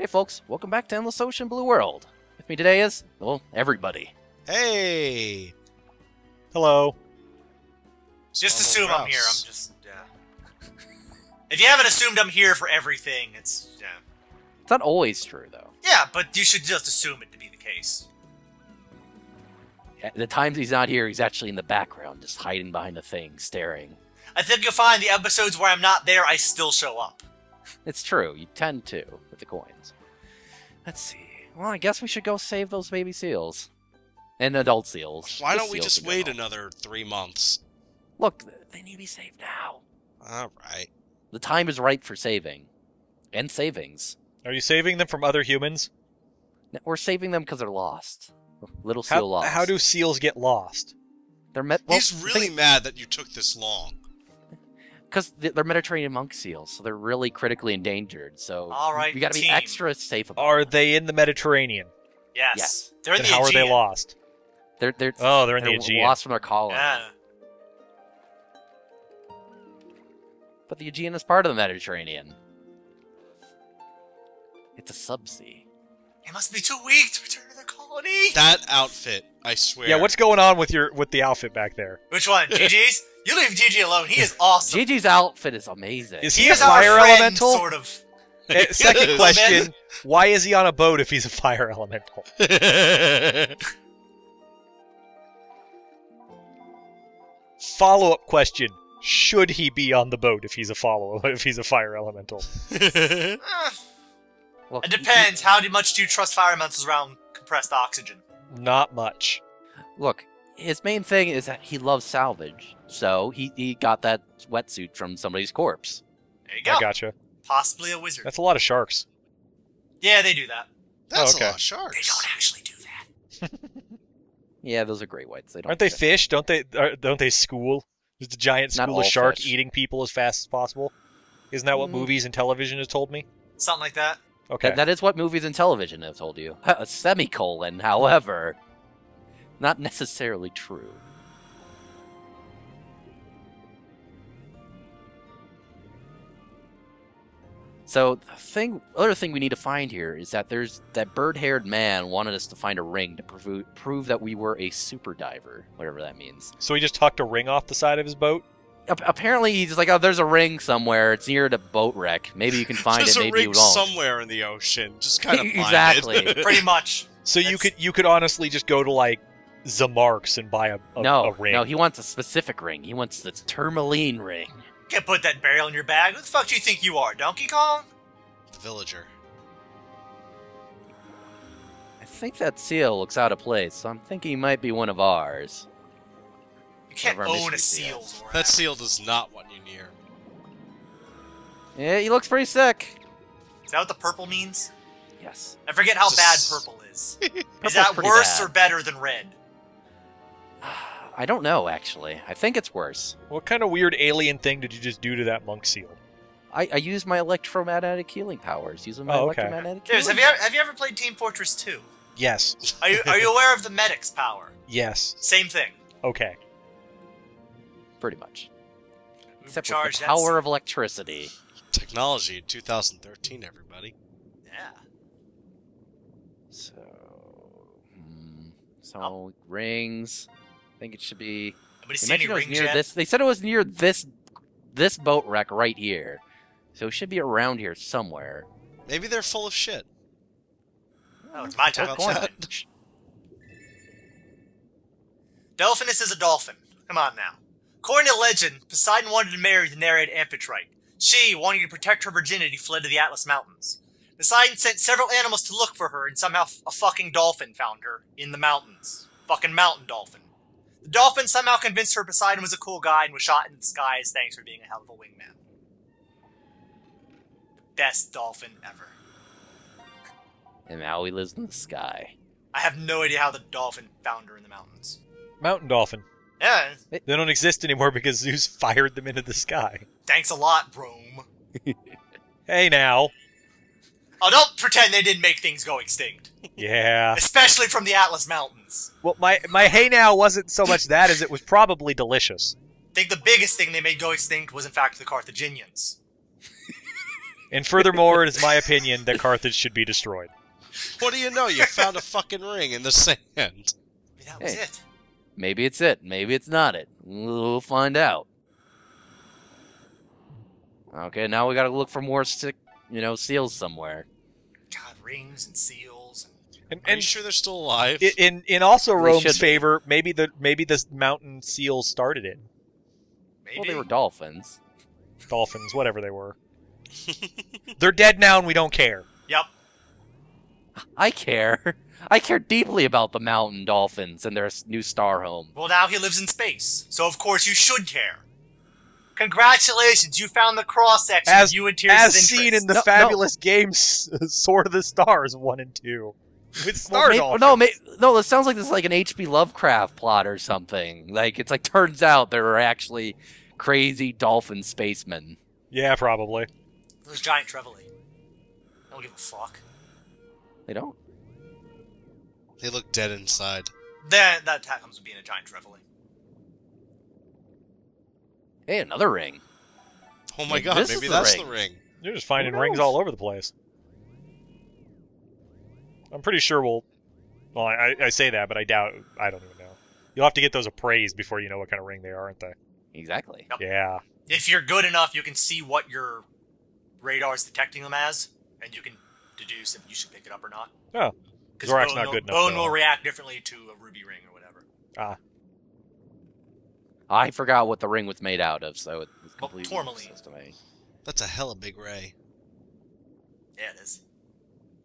Hey, folks, welcome back to Endless Ocean Blue World. With me today is, well, everybody. Hey! Hello. Just Small assume I'm here. I'm just yeah. if you haven't assumed I'm here for everything, it's yeah. It's not always true, though. Yeah, but you should just assume it to be the case. At the times he's not here, he's actually in the background, just hiding behind a thing, staring. I think you'll find the episodes where I'm not there, I still show up. It's true, you tend to, with the coins. Let's see. Well, I guess we should go save those baby seals. And adult seals. Why don't we just wait general. another three months? Look, they need to be saved now. Alright. The time is right for saving. And savings. Are you saving them from other humans? N- We're saving them because they're lost. Little seal How, lost. how do seals get lost? they're met? Well, He's really mad that you took this long. Because they're Mediterranean monk seals, so they're really critically endangered. So All right, we got to be extra safe about. Are them. they in the Mediterranean? Yes. Yes. They're in Then the how are they lost? They're they're Oh, they're in the they're Aegean. lost from their colony. Yeah. But the Aegean is part of the Mediterranean. It's a subsea. They must be too weak to return to their colony. That outfit, I swear. Yeah, what's going on with your with the outfit back there? Which one? GG's? You leave GG alone. He is awesome. Gigi's outfit is amazing. Is he he a is our fire friend, elemental? sort of. Second question: Why is he on a boat if he's a fire elemental? Follow up question: Should he be on the boat if he's a follow if he's a fire elemental? Ah. Look, it depends. How much do you trust fire elementals around compressed oxygen? Not much. Look, his main thing is that he loves salvage. So he, he got that wetsuit from somebody's corpse. There you go. I gotcha. Possibly a wizard. That's a lot of sharks. Yeah, they do that. That's Okay. a lot of sharks. They don't actually do that. Yeah, those are great whites. They don't Aren't they fit. fish? Don't they? Are, don't they school? Just a giant school of shark fish. eating people as fast as possible. Isn't that what Mm. movies and television has told me? Something like that. Okay. That, that is what movies and television have told you. A semicolon, however, not necessarily true. So the thing, other thing we need to find here is that there's that bird-haired man wanted us to find a ring to prove prove that we were a super diver, whatever that means. so he just tucked a ring off the side of his boat. Ap- apparently, he's like, "Oh, there's a ring somewhere. It's near the boat wreck. Maybe you can find it. Maybe you won't." somewhere in the ocean. Just kind of find Exactly. it. Pretty much. So you could you could honestly just go to like Zamarks and buy a, a, no, a ring. no, he wants a specific ring. He wants the tourmaline ring. Can't put that barrel in your bag. Who the fuck do you think you are, Donkey Kong? the villager. I think that seal looks out of place, so I'm thinking he might be one of ours. You can't our own a seal. seals. That seal does not want you near. Yeah, he looks pretty sick. Is that what the purple means? Yes. I forget how It's bad purple is. Is that worse bad. or better than red? I don't know, actually. I think it's worse. What kind of weird alien thing did you just do to that monk seal? I, I use my electromagnetic healing powers. Using my Oh, okay. electromagnetic Dudes, have healing you ever, have you ever played Team Fortress 2? Yes. Are you are you aware of the medic's power? Yes. Same thing. Okay. Pretty much. Except Charge with the that power of electricity. Technology in 2013, everybody. Yeah. So, hmm, so rings. I think it should be. Nobody They see any it was rings near yet? this. They said it was near this this boat wreck right here. So it should be around here somewhere. Maybe they're full of shit. Oh, it's my time. Good to point. shine. Delphinus is a dolphin. Come on now. According to legend, Poseidon wanted to marry the Nereid Amphitrite. She, wanting to protect her virginity, fled to the Atlas Mountains. Poseidon sent several animals to look for her, and somehow a fucking dolphin found her in the mountains. Fucking mountain dolphin. The dolphin somehow convinced her Poseidon was a cool guy and was shot in the sky as thanks for being a hell of a wingman. The best dolphin ever. And now he lives in the sky. I have no idea how the dolphin found her in the mountains. Mountain dolphin. Yeah, They don't exist anymore because Zeus fired them into the sky. thanks a lot, Rome. Hey now. Oh, don't pretend they didn't make things go extinct. Yeah. Especially from the Atlas Mountains. Well, my my hey now wasn't so much that as it was probably delicious. I think the biggest thing they made go extinct was, in fact, the Carthaginians. And furthermore, it is my opinion that Carthage should be destroyed. What do you know? You found a fucking ring in the sand. Maybe that was Hey. it. Maybe it's it. Maybe it's not it. We'll find out. Okay, now we gotta look for more sick, you know, seals somewhere. God, rings and seals. And... And, Are you and sure they're still alive? in in also They Rome's should be. favor, maybe the maybe the mountain seals started it. Maybe. Well, they were dolphins. Dolphins, whatever they were. They're dead now, and we don't care. Yep. I care. I care deeply about the mountain dolphins and their new star home. Well, now he lives in space, so of course you should care. Congratulations, you found the cross section As- of you and Tears' As interest. seen in the No, no. fabulous games Sword of the Stars one and two, with Well, star may- no, may- no. This sounds like this is like an H.P. Lovecraft plot or something. Like it's like turns out there are actually crazy dolphin spacemen. Yeah, probably. Those giant Trevally. I don't give a fuck. They don't. They look dead inside. That that comes with being a giant Trevally. Hey, another ring. Oh my Maybe god, maybe the that's ring. the ring. You're just finding rings all over the place. I'm pretty sure we'll. Well, I, I say that, but I doubt. I don't even know. You'll have to get those appraised before you know what kind of ring they are, aren't they? Exactly. Yeah. If you're good enough, you can see what your radar is detecting them as, and you can deduce if you should pick it up or not. Oh. 'Cause Zorak's bone not will, good enough, Bone though. will react differently to a ruby ring or whatever. Ah. I forgot what the ring was made out of, so it was Well, completely tourmaline. useless to me. That's a hella big ray. Yeah, it is.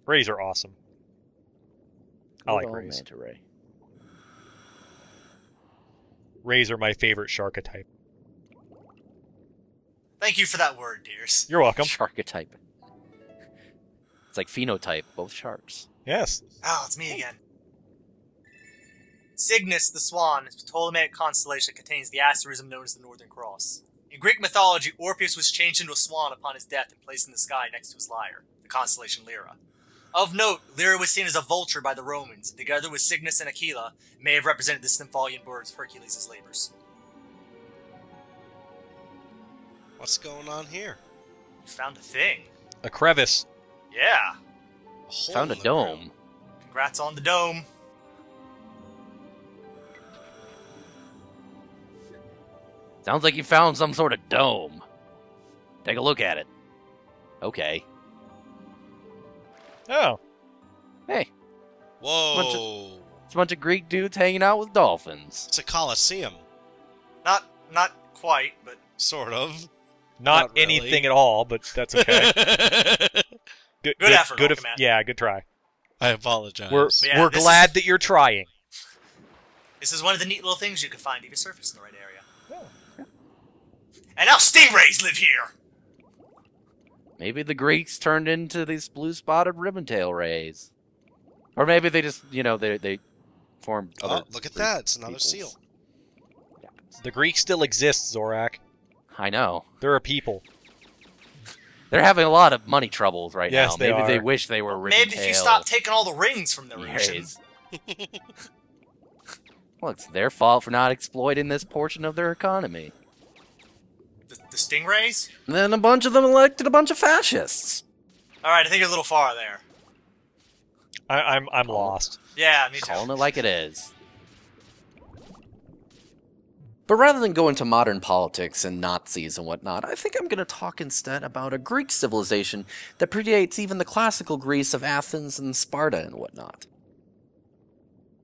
Rays are awesome. I like Good old rays. manta ray. Rays are my favorite sharkotype. Thank you for that word, dears. You're welcome. Sharkotype. It's like phenotype, both sharks. Yes. Oh, it's me again. Cygnus, the swan, is a Ptolemaic constellation that contains the asterism known as the Northern Cross. In Greek mythology, Orpheus was changed into a swan upon his death and placed in the sky next to his lyre, the constellation Lyra. Of note, Lyra was seen as a vulture by the Romans, and together with Cygnus and Aquila, may have represented the Stymphalian birds of Hercules' labors. What's going on here? You found a thing. A crevice. Yeah. A hole Found a dome. ground. Congrats on the dome. Sounds like you found some sort of dome. Take a look at it. Okay. Oh. Hey, Whoa! it's a bunch of Greek dudes hanging out with dolphins. It's a coliseum, Not not quite, but sort of. Not, Not really. anything at all, but that's okay. good, Good effort, Good, Hulk yeah, good try. I apologize. We're Yeah, we're glad is- that you're trying. this is one of the neat little things you can find if you surface in the right area. And now stingrays live here! Maybe the Greeks turned into these blue-spotted ribbon-tail rays, or maybe they just, you know, they they formed. Oh, look at Greek that! It's another peoples. seal. It. The Greeks still exist, Zorak. I know. They're a people. They're having a lot of money troubles right Yes, now. they Maybe they wish they were Maybe if you ribbon-tail stop taking all the rings from the region. rays. well, it's their fault for not exploiting this portion of their economy. The, the stingrays? And then a bunch of them elected a bunch of fascists. Alright, I think you're a little far there. I, I'm I'm Oh. lost. Yeah, me too. Calling it like it is. But rather than go into modern politics and Nazis and whatnot, I think I'm going to talk instead about a Greek civilization that predates even the classical Greece of Athens and Sparta and whatnot.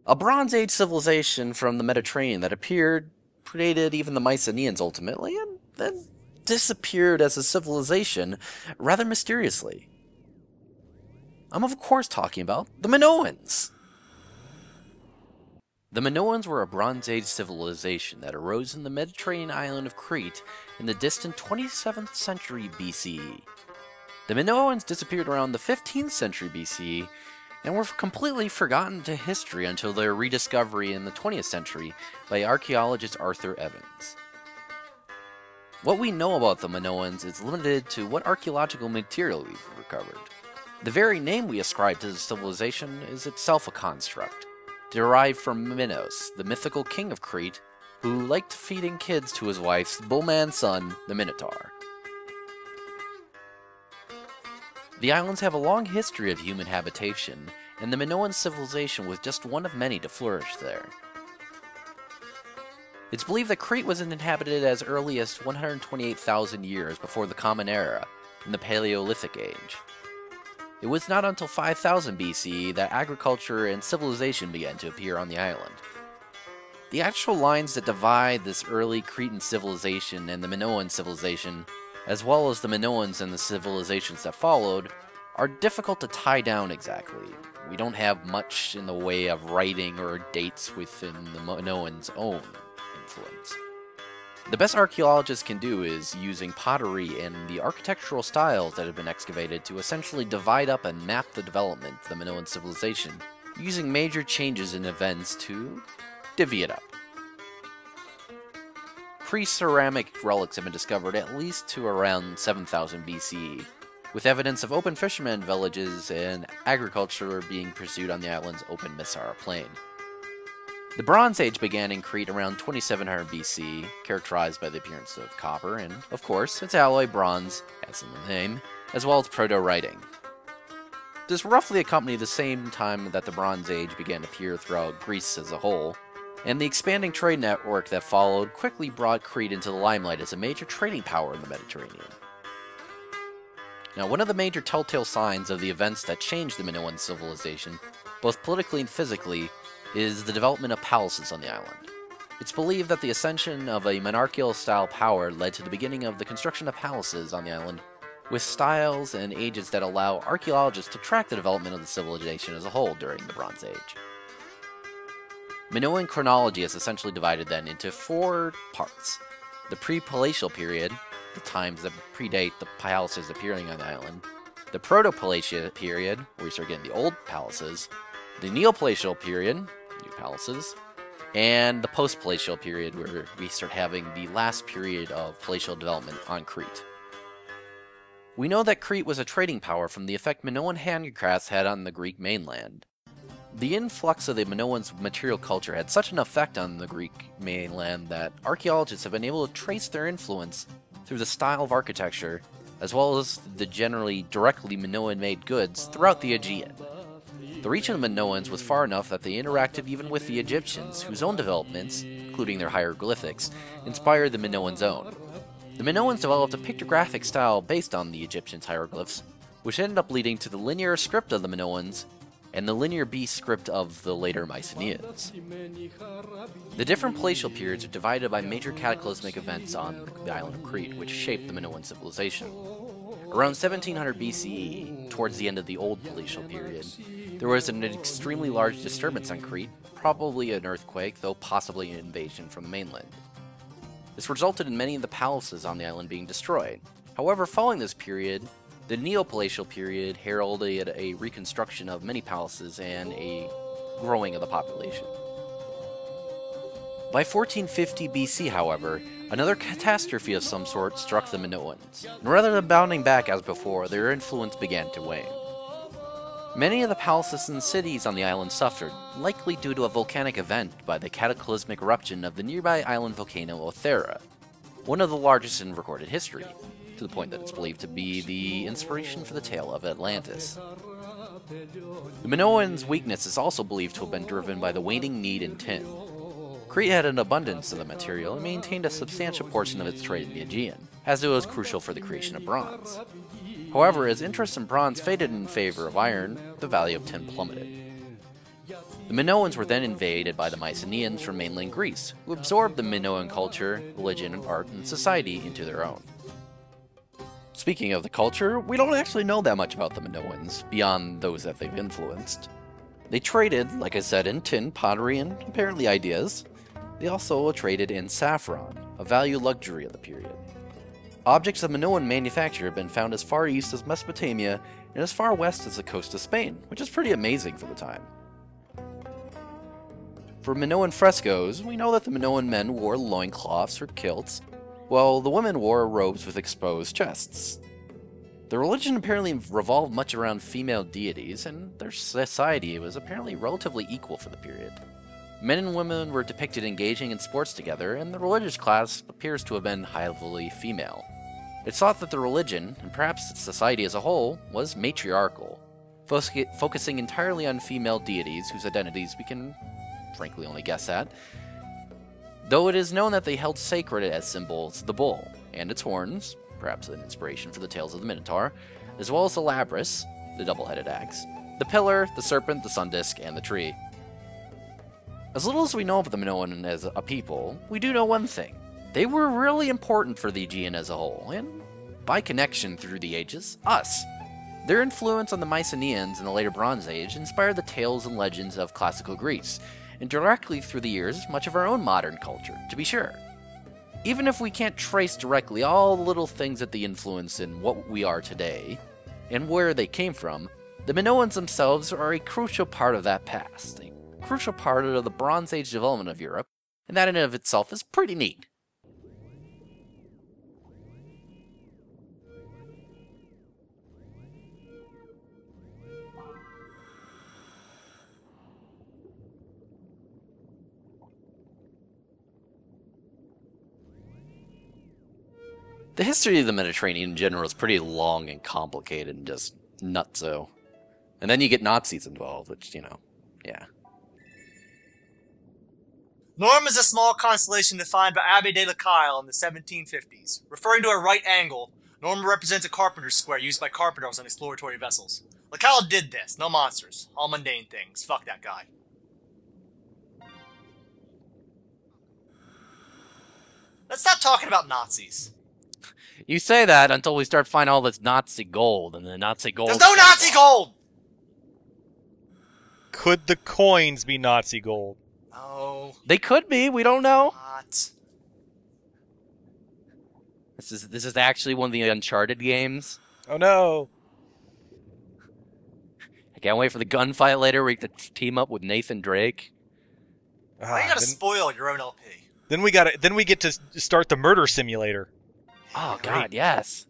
A Bronze Age civilization from the Mediterranean that appeared, predated even the Mycenaeans ultimately, and then disappeared as a civilization rather mysteriously. I'm of course talking about the Minoans. The Minoans were a Bronze Age civilization that arose in the Mediterranean island of Crete in the distant 27th century BCE. The Minoans disappeared around the 15th century BCE and were completely forgotten to history until their rediscovery in the 20th century by archaeologist Arthur Evans. What we know about the Minoans is limited to what archaeological material we've recovered. The very name we ascribe to the civilization is itself a construct derived from Minos, the mythical king of Crete, who liked feeding kids to his wife's bullman son, the Minotaur. The islands have a long history of human habitation, and the Minoan civilization was just one of many to flourish there. It's believed that Crete was inhabited as early as 128,000 years before the Common Era, in the Paleolithic Age. It was not until 5000 BCE that agriculture and civilization began to appear on the island. The actual lines that divide this early Cretan civilization and the Minoan civilization, as well as the Minoans and the civilizations that followed, are difficult to tie down exactly. We don't have much in the way of writing or dates within the Minoans' own. The best archaeologists can do is using pottery and the architectural styles that have been excavated to essentially divide up and map the development of the Minoan civilization, using major changes in events to divvy it up. Pre-ceramic relics have been discovered at least to around 7000 BCE, with evidence of open fishermen villages and agriculture being pursued on the island's open Messara plain. The Bronze Age began in Crete around 2700 BC, characterized by the appearance of copper and, of course, its alloy bronze, as in the name, as well as proto-writing. This roughly accompanied the same time that the Bronze Age began to appear throughout Greece as a whole, and the expanding trade network that followed quickly brought Crete into the limelight as a major trading power in the Mediterranean. Now, one of the major telltale signs of the events that changed the Minoan civilization, both politically and physically, is the development of palaces on the island. It's believed that the ascension of a monarchical style power led to the beginning of the construction of palaces on the island, with styles and ages that allow archaeologists to track the development of the civilization as a whole during the Bronze Age. Minoan chronology is essentially divided then into four parts. The pre-palatial period, the times that predate the palaces appearing on the island, the proto-palatial period, where we start getting the old palaces, the Neopalatial period, palaces, and the post-palatial period, where we start having the last period of palatial development on Crete. We know that Crete was a trading power from the effect Minoan handicrafts had on the Greek mainland. The influx of the Minoans' material culture had such an effect on the Greek mainland that archaeologists have been able to trace their influence through the style of architecture, as well as the generally directly Minoan-made goods throughout the Aegean. The reach of the Minoans was far enough that they interacted even with the Egyptians, whose own developments, including their hieroglyphics, inspired the Minoans' own. The Minoans developed a pictographic style based on the Egyptians' hieroglyphs, which ended up leading to the linear script of the Minoans and the linear B script of the later Mycenaeans. The different palatial periods are divided by major cataclysmic events on the island of Crete, which shaped the Minoan civilization. Around 1700 BCE, towards the end of the Old Palatial period, there was an extremely large disturbance on Crete, probably an earthquake, though possibly an invasion from the mainland. This resulted in many of the palaces on the island being destroyed. However, following this period, the Neopalatial period heralded a reconstruction of many palaces and a growing of the population. By 1450 BC, however, another catastrophe of some sort struck the Minoans, and rather than bounding back as before, their influence began to wane. Many of the palaces and cities on the island suffered, likely due to a volcanic event by the cataclysmic eruption of the nearby island volcano of Thera, one of the largest in recorded history, to the point that it's believed to be the inspiration for the tale of Atlantis. The Minoans' weakness is also believed to have been driven by the waning need in tin. Crete had an abundance of the material and maintained a substantial portion of its trade in the Aegean, as it was crucial for the creation of bronze. However, as interest in bronze faded in favor of iron, the value of tin plummeted. The Minoans were then invaded by the Mycenaeans from mainland Greece, who absorbed the Minoan culture, religion, art, and society into their own. Speaking of the culture, we don't actually know that much about the Minoans, beyond those that they've influenced. They traded, like I said, in tin, pottery, and apparently ideas. They also traded in saffron, a value luxury of the period. Objects of Minoan manufacture have been found as far east as Mesopotamia and as far west as the coast of Spain, which is pretty amazing for the time. For Minoan frescoes, we know that the Minoan men wore loincloths or kilts, while the women wore robes with exposed chests. The religion apparently revolved much around female deities, and their society was apparently relatively equal for the period. Men and women were depicted engaging in sports together, and the religious class appears to have been highly female. It's thought that the religion, and perhaps society as a whole, was matriarchal, fo- focusing entirely on female deities whose identities we can frankly only guess at. Though it is known that they held sacred as symbols the bull and its horns, perhaps an inspiration for the tales of the Minotaur, as well as the labrys, the double headed axe, the pillar, the serpent, the sun disk, and the tree. As little as we know of the Minoan as a people, we do know one thing. They were really important for the Aegean as a whole, and by connection through the ages, us. Their influence on the Mycenaeans in the later Bronze Age inspired the tales and legends of classical Greece, and directly through the years, much of our own modern culture, to be sure. Even if we can't trace directly all the little things that they influence in what we are today, and where they came from, the Minoans themselves are a crucial part of that past, a crucial part of the Bronze Age development of Europe, and that in and of itself is pretty neat. The history of the Mediterranean in general is pretty long and complicated and just nutso. And then you get Nazis involved, which, you know, yeah. Norma is a small constellation defined by Abbe de la Caille in the 1750s. Referring to a right angle, Norma represents a carpenter's square used by carpenters on exploratory vessels. La Caille did this. No monsters. All mundane things. Fuck that guy. Let's stop talking about Nazis. You say that until we start finding all this Nazi gold, and the Nazi gold. There's no Nazi gold! Could the coins be Nazi gold? No, They could be. We don't know. not. This is this is actually one of the Uncharted games. Oh no! I can't wait for the gunfight later where you get to team up with Nathan Drake. Ah, Why you gotta then, spoil your own LP? then we got to Then we get to start the murder simulator. Oh Great. God, yes.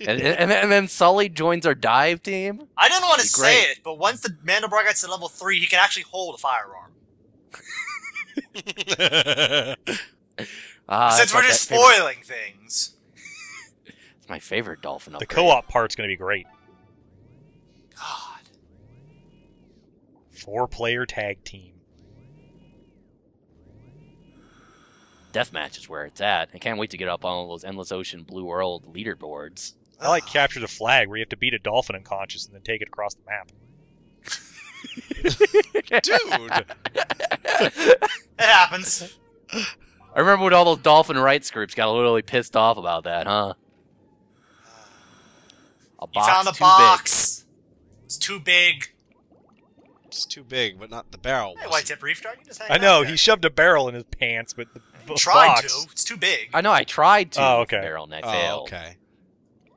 And, and, and then Sully joins our dive team. I didn't want to say great. it, but once the Mandelbrot gets to level 3, he can actually hold a firearm. Ah, Since we're my just fa- favorite- spoiling things. It's my favorite dolphin The co-op part's going to be great. God. Four-player tag team. Deathmatch is where it's at. I can't wait to get up on all those Endless Ocean Blue World leaderboards. I like capture the flag, where you have to beat a dolphin unconscious and then take it across the map. Dude! It happens. I remember when all those dolphin rights groups got literally pissed off about that, huh? A You found a too box. It's too big. It's too big, but not the barrel. Hey, was. white tip reef dart, you just hang I know there. he shoved a barrel in his pants, but the b- tried box. to. It's too big. big. I know. I tried to. Oh, okay. Barrel neck Oh, failed. okay.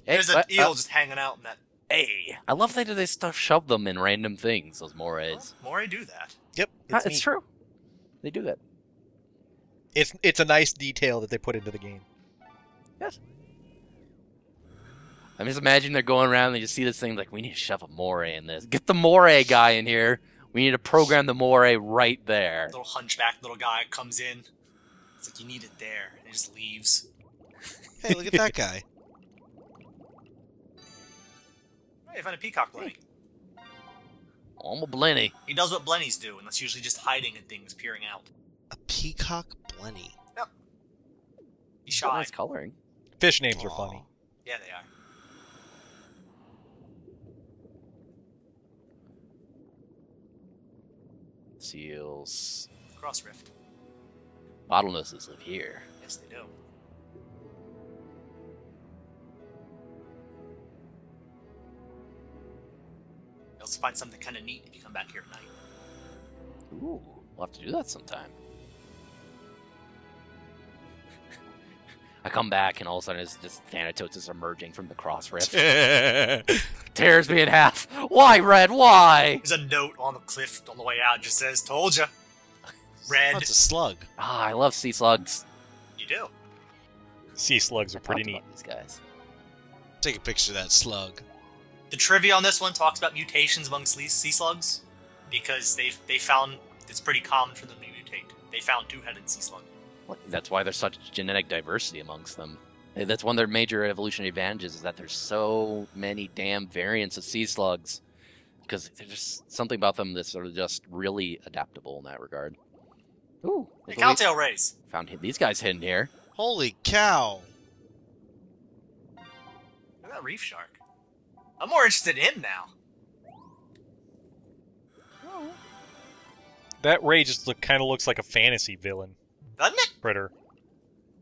Hey, There's an eel uh, just hanging out in that. hey, I love that they stuff shove them in random things. Those morays. Well, Maury do that. Yep, Huh, it's, it's true. They do that. It's it's a nice detail that they put into the game. Yes. I'm just imagining they're going around and they just see this thing like, we need to shove a moray in this. Get the moray guy in here. We need to program the moray right there. Little hunchback little guy comes in. It's like, you need it there. And he just leaves. Hey, look at that guy. Hey, I found a peacock Blenny. Oh, I'm a Blenny. He does what Blennies do, and that's usually just hiding in things, peering out. A peacock blenny. He's Got shy. Nice coloring. Fish names are funny. Yeah, they are. Seals. Cross Rift. Bottlenoses live here. Yes, they do. You also find something kind of neat if you come back here at night. Ooh, we'll have to do that sometime. I come back and all of a sudden it's just Thanatos is emerging from the cross rift. Tears me in half. Why, Red? Why? There's a note on the cliff on the way out. Just says, "Told ya." Red. Oh, it's a slug. Ah, I love sea slugs. You do. Sea slugs are pretty neat. about These guys. Take a picture of that slug. The trivia on this one talks about mutations among sea sea slugs because they they found it's pretty common for them to mutate. They found two-headed sea slug. What- That's why there's such genetic diversity amongst them. Uh, That's one of their major evolutionary advantages is that there's so many damn variants of sea slugs. Because there's just something about them that's sort of just really adaptable in that regard. Ooh, Hey, look we Cowtail Rays. found these guys hidden here. Holy cow! Look at that reef shark. I'm more interested in him now. That Ray just look kind of looks like a fantasy villain Doesn't it? critter.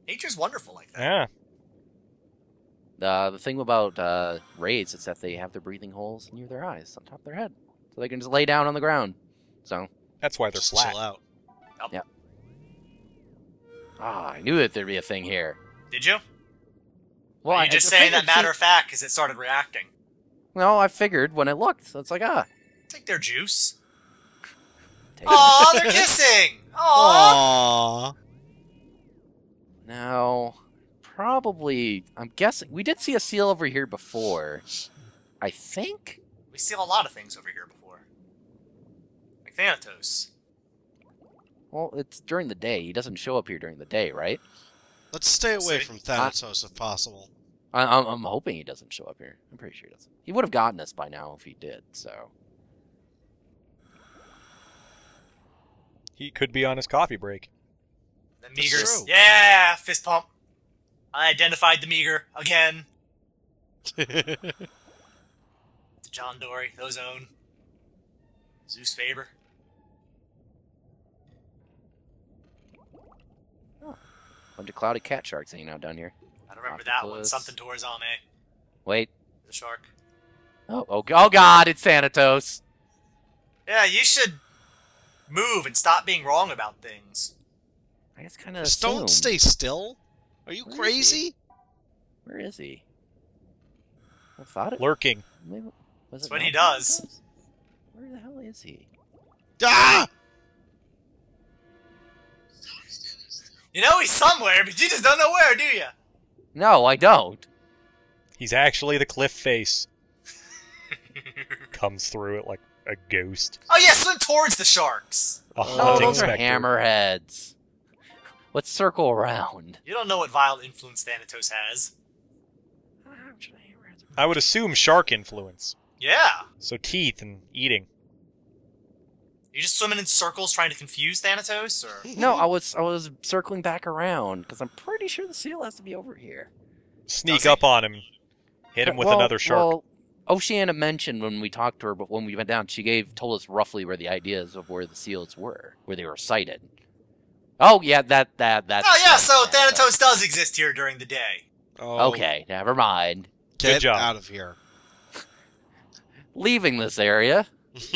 Nature's wonderful like that. Yeah. Uh, the thing about uh, raids is that they have their breathing holes near their eyes, on top of their head, so they can just lay down on the ground. So, That's why they're Just flat. chill out. Ah, I knew that there'd be a thing here. Did you? Well, Are I just saying that matter of fact because it started reacting? No, I figured when it looked. So it's like ah, Take their juice. take Aw, they're kissing! Aw! Aww. Now, probably, I'm guessing we did see a seal over here before. I think. We see a lot of things over here before. Like Thanatos. Well, it's during the day. He doesn't show up here during the day, right? Let's stay away See? from Thanatos if possible. I, I'm, I'm hoping he doesn't show up here. I'm pretty sure he doesn't. He would have gotten us by now if he did. So. He could be on his coffee break. The That's Meagers. Yeah, fist pump. I identified the Meager again. John Dory, those own. Zeus Faber. Bunch of clouded cat sharks hanging out down here. I don't remember that one. Octopus. Something Torizame, Wait. the shark. Oh, oh, oh God! It's Thanatos. Yeah, you should move and stop being wrong about things. I guess kind of. Just don't stay still. Are you Where is crazy? Where is he? I thought it. Lurking. Maybe, was That's what he does. Where the hell is he? Ah! You know he's somewhere, but you just don't know where, do you? No, I don't. He's actually the cliff face. Comes through it like a ghost. Oh yeah, swim towards the sharks. A Oh, hunting those are hammerheads. Let's circle around. You don't know what vile influence Thanatos has. I would assume shark influence. Yeah. So teeth and eating. You just swimming in circles trying to confuse Thanatos, or No, I was I was circling back around because I'm pretty sure the seal has to be over here. Sneak he? up on him. Hit him with Well- another shark. Well, Oceana mentioned when we talked to her, but when we went down, she gave told us roughly where the ideas of where the seals were, where they were sighted. Oh yeah, that that that. oh yeah, so Thanatos does exist here during the day. Oh, Okay, never mind. Get job. out of here. Leaving this area.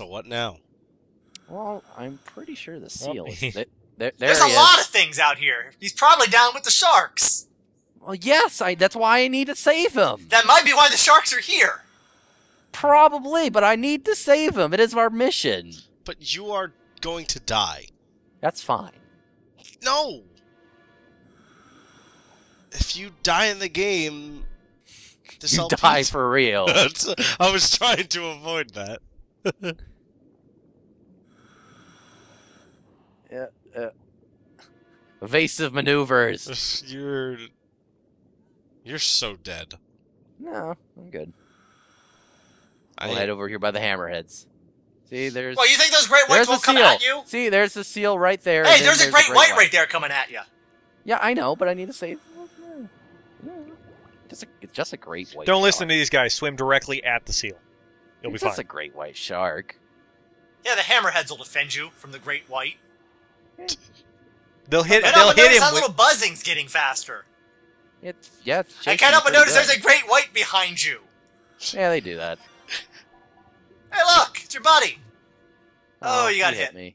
so what now? Well, I'm pretty sure the Well, is. There, there, there There's a is. lot of things out here. He's probably down with the sharks. Well, yes, I. That's why I need to save him. That might be why the sharks are here. Probably, but I need to save him. It is our mission. But you are going to die. That's fine. No! If you die in the game, this You LP die for real. I was trying to avoid that. Evasive maneuvers. You're you're so dead. No, I'm good. I We'll head over here by the hammerheads. See, there's. Well, you think those great whites won't come seal. at you? See, there's the seal right there. Hey, and then there's a the great white right there coming at you. Yeah, I know, but I need to save. Just a, it's just a great white. Don't listen to these guys. Swim directly at the seal. You'll be It's fine. just a great white shark. Yeah, the hammerheads will defend you from the great white. They'll hit. I know, They'll but hit notice him that with. little buzzing's getting faster. It's yeah. It's I shaking can't help but notice good. there's a great white behind you. Yeah, they do that. Hey, look, it's your buddy. Oh, oh you got he hit. me.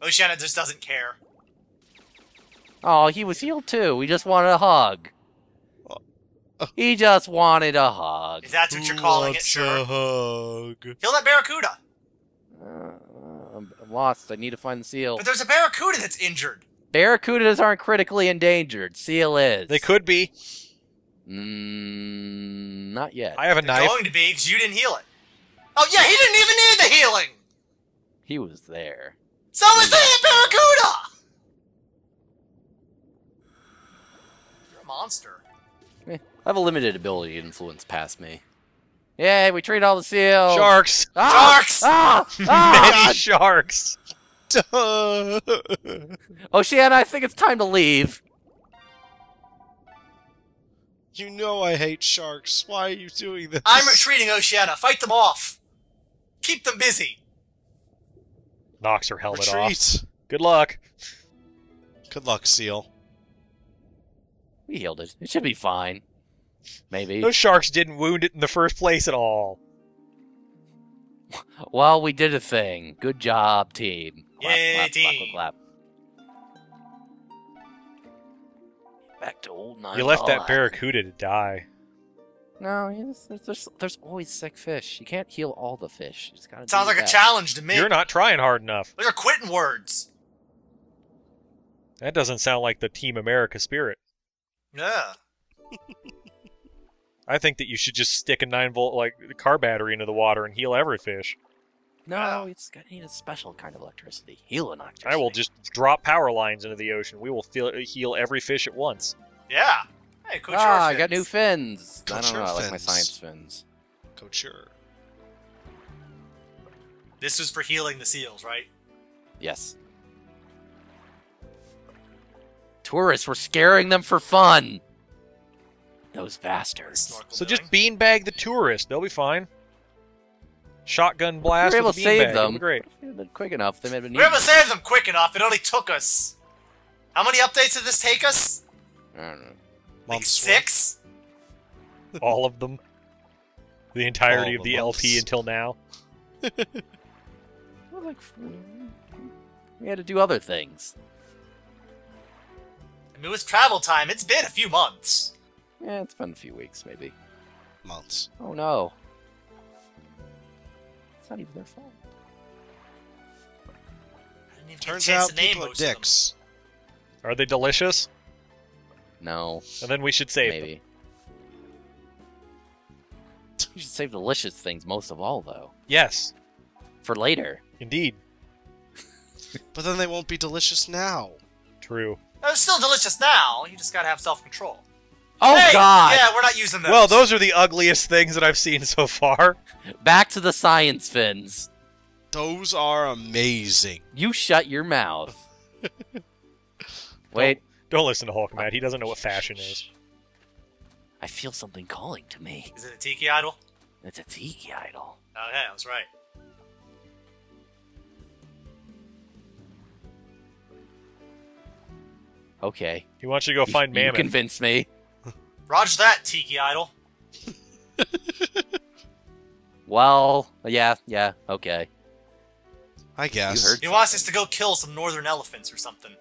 Oh, Oceana just doesn't care. Oh, he was healed too. We just wanted a hug. He just wanted a hug. If that's what you're calling it, Wants sure. a hug. Kill that barracuda. Uh, I'm I'm lost. I need to find the seal. But there's a barracuda that's injured. Barracudas aren't critically endangered. Seal is. They could be. Mm, not yet. I have a They're knife. going to be because you didn't heal it. Oh yeah, he didn't even need the healing. He was there. So is the Barracuda. You're a monster. I have a limited ability to influence past me. Yay, we treat all the seals. Sharks. Ah! Sharks! Ah! ah! Many sharks. Duh. Oceana, I think it's time to leave. you know I hate sharks. Why are you doing this? I'm retreating, Oceana. Fight them off. Keep them busy. Knocks her helmet off. Good luck. Good luck, Seal. We healed it. It should be fine. Maybe. Those sharks didn't wound it in the first place at all. Well, we did a thing. Good job, team. Clap, Yay, clap, clap, team. clap, clap. Back to old nine. You left that barracuda to die. No, there's, there's there's always sick fish. You can't heal all the fish. You just gotta. Sounds do like a challenge to me. You're not trying hard enough. Those are quitting words. That doesn't sound like the Team America spirit. Yeah. I think that you should just stick a nine volt like car battery into the water and heal every fish. No, it's gonna need a special kind of electricity. Heal electricity. I will just drop power lines into the ocean. We will feel, heal every fish at once. Yeah. Hey, Coach ah, I got new fins. I Coach don't know. I like my science fins. Couture. This was for healing the seals, right? Yes. Tourists were scaring them for fun. Those bastards. So just beanbag the tourist. They'll be fine. Shotgun blast. We were able to save beanbag. Them. Great. They've been quick enough. They may have been We were able to save them quick enough. It only took us. How many updates did this take us? I don't know. Like Months six? All of them. The entirety All of the the LP until now. Well, like, we had to do other things. I mean, with travel time, it's been a few months. Yeah, it's been a few weeks, maybe. Months. Oh no. It's not even their fault. I Turns get a chance out to name people are of dicks. Are they delicious? No, And then we should save them. maybe. You should save delicious things most of all, though. Yes, For later. indeed. But then they won't be delicious now. True. Oh, It's still delicious now. You just gotta have self-control. Oh Hey, god! Yeah, we're not using those. Well, those are the ugliest things that I've seen so far. Back to the science fins. Those are amazing. You shut your mouth. Wait. Don't listen to Hulk, Matt. He doesn't know what fashion is. I feel something calling to me. Is it a tiki idol? It's a tiki idol. Oh, okay, I was right. Okay. He wants you to go You- find you Mammon. convinced me. Roger that, tiki idol. Well, yeah, yeah, okay. I guess. heard- He wants us to go kill some northern elephants or something.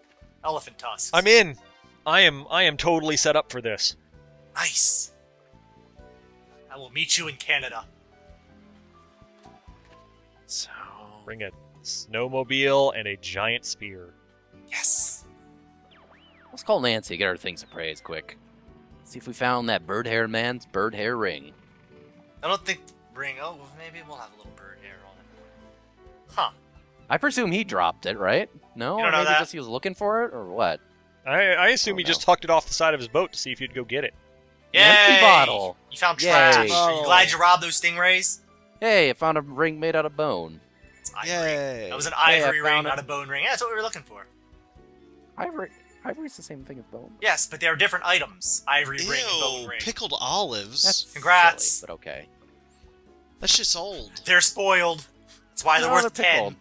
Elephant tusks. I'm in. I am. I am totally set up for this. Nice. I will meet you in Canada. So. Bring a snowmobile and a giant spear. Yes. Let's call Nancy, get our things appraised quick. See if we found that bird hair man's bird hair ring. I don't think ring. Oh, maybe we'll have a little bird hair on it. Huh. I presume he dropped it, right? No? You Or don't know maybe that? just he was looking for it, or what? I, I assume Oh, he no. just tucked it off the side of his boat to see if you'd go get it. An empty bottle. You found Yay. trash. Are you Oh. glad you robbed those stingrays? Hey, I found a ring made out of bone. It's ivory. Yay. That was an Hey, ivory ring, found it. not a bone ring. Yeah, that's what we were looking for. Ivory. Ivory's the same thing as bone. Yes, but they are different items. Ivory ring and bone ring. pickled olives. That's Congrats. silly, but okay. That's just old. They're spoiled. That's why they're No, worth they're ten. pickled.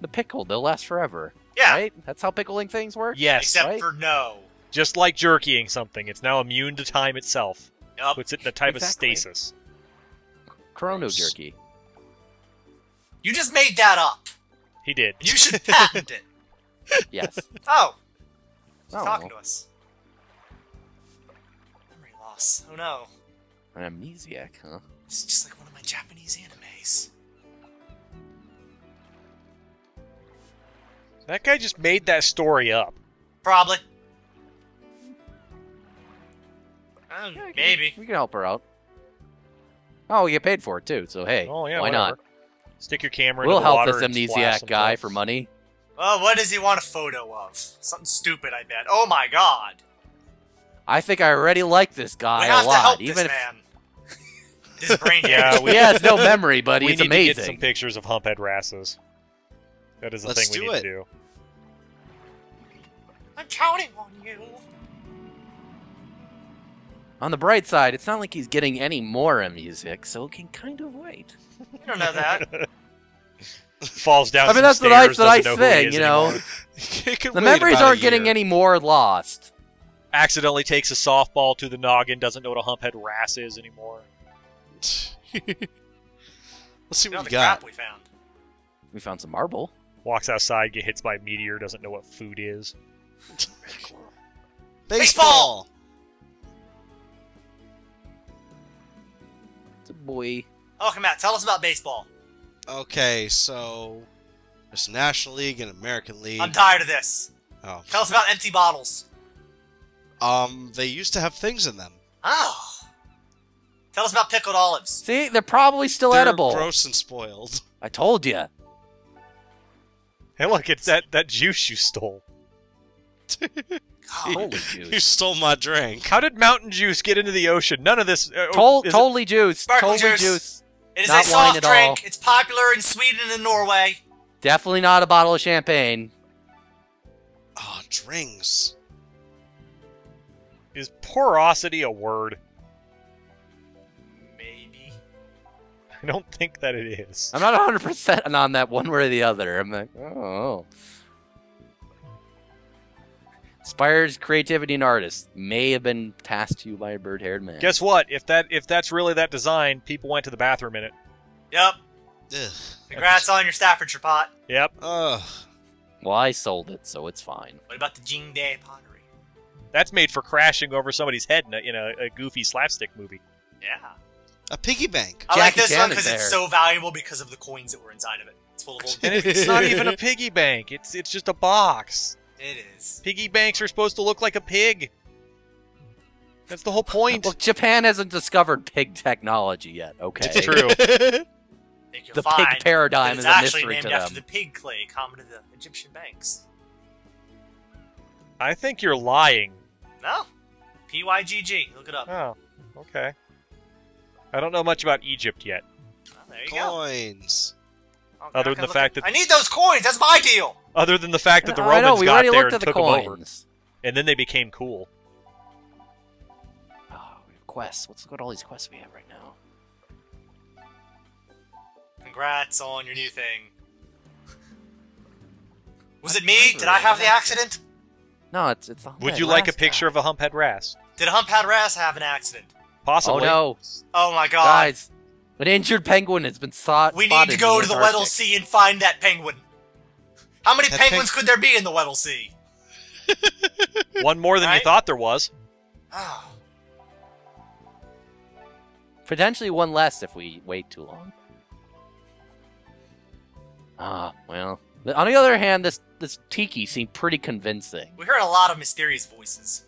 The pickled, they'll last forever. Yeah. Right? That's how pickling things work? Yes, Except right? for no. just like jerkying something, it's now immune to time itself. Yup. Puts it in a type Exactly. of stasis. Chrono jerky. You just made that up. He did. You should patent it. Yes. Oh, he's Oh. talking to us. Memory loss. Oh no. An amnesiac, huh? It's just like one of my Japanese animes. That guy just made that story up. Probably. Uh, Yeah, we can- maybe. we can help her out. Oh, we get paid for it too. So hey, Oh yeah, why whatever. not? Stick your camera. We'll into the help water this and splash amnesiac guy for money. Well, what does he want a photo of? Something stupid, I bet. Oh my god. I think I already like this We guy have a to help lot. this Even if man. His brain Yeah, we- he has no memory, but we he's need amazing. to get some pictures of humphead wrasses. That is the Let's thing we need it. to do. I'm counting on you. On the bright side, it's not like he's getting any more music, so it can kind of wait. You don't know that. Falls down. I mean, that's the nice, stairs, that's what know who he think, is you know. anymore. It could The memories aren't getting any more lost. Accidentally takes a softball to the noggin. Doesn't know what a humphead wrasse is anymore. Let's see what we got. crap we found. We found some marble. Walks outside, get hits by a meteor. Doesn't know what food is. Baseball. It's a boy. Oh, okay, Matt, tell us about baseball. Okay, so there's National League and American League. I'm tired of this. Oh, Tell us about empty bottles. um, they used to have things in them. Oh. Tell us about pickled olives. See, they're probably still They're edible. gross and spoiled. I told you. Hey, look, it's that that juice you stole. God. Holy You stole my drink. How did mountain juice get into the ocean? None of this. Uh, Tol- is it- totally juice. Sparkling Totally juice. juice. It is Not a soft drink. all. It's popular in Sweden and Norway. Definitely not a bottle of champagne. Oh, drinks. is porosity a word? Maybe. I don't think that it is. I'm not 100% on that one way or the other. I'm like, oh. Inspires creativity in artists. May have been tasked to you by a bird haired man. Guess what? If that if that's really that design, people went to the bathroom in it. Yep. Ugh. Congrats on your Staffordshire pot. Yep. Ugh. Well, I sold it, so it's fine. What about the Jing Day pottery? That's made for crashing over somebody's head in a, in a, a goofy slapstick movie. Yeah. A piggy bank. I like Jackie this one because it's so valuable because of the coins that were inside of it. It's full of old. And it's not even a piggy bank. It's it's just a box. It is. Piggy banks are supposed to look like a pig. That's the whole point. Well, Japan hasn't discovered pig technology yet, okay? It's true. Think you'll The find pig paradigm that is it's a actually mystery named to after them. the pig clay common to the Egyptian banks. I think you're lying. No. PYGG. Look it up. Oh, okay. I don't know much about Egypt yet. Well, there you go. Coins. Okay, Other than the fact at- that- I need those coins. That's my deal. Other than the fact that the Romans know, we got there looked and at the took 'em over, and then they became cool. Oh, we have quests. Let's look at all these quests we have right now. Congrats on your new thing. Was it me? Did I have the accident? No, it's it's. the Would you like a picture guy. of a humphead wrasse? Did a humphead wrasse have an accident? Possibly. Oh no, Oh my god. guys! An injured penguin has been sought. we need to in go to the Antarctic. Weddell Sea and find that penguin. How many penguins peng- could there be in the Weddell Sea? One more than you thought there was. Oh, Potentially one less if we wait too long. Ah, well. On the other hand, this this tiki seemed pretty convincing. we heard a lot of mysterious voices.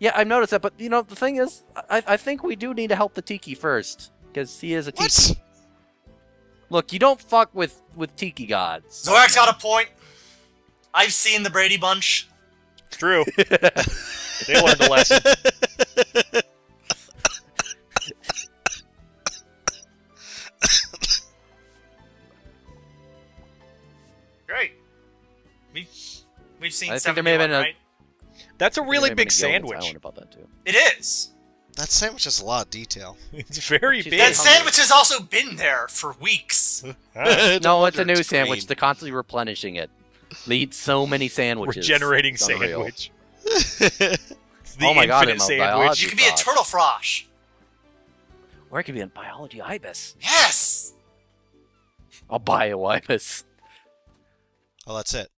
Yeah, I've noticed that, but you know the thing is, I I think we do need to help the tiki first because he is a tiki. What? Look, you don't fuck with with tiki gods. Zorak's got a point. I've seen the Brady Bunch. It's true. they learned a lesson. Great. We've we've seen I think there may have been a- right? That's a really big Gilligan's sandwich. Island about that too. It is. That sandwich has a lot of detail. It's very She's big. That sandwich has also been there for weeks. No, it's a new sandwich. green. They're constantly replenishing it. They eat so many sandwiches. regenerating It's unreal. sandwich. It's the Oh my God, infinite I'm sandwich. biology- You could be a turtle frosh. Or it could be a biology ibis. Yes. I'll buy a ibis. oh, that's it.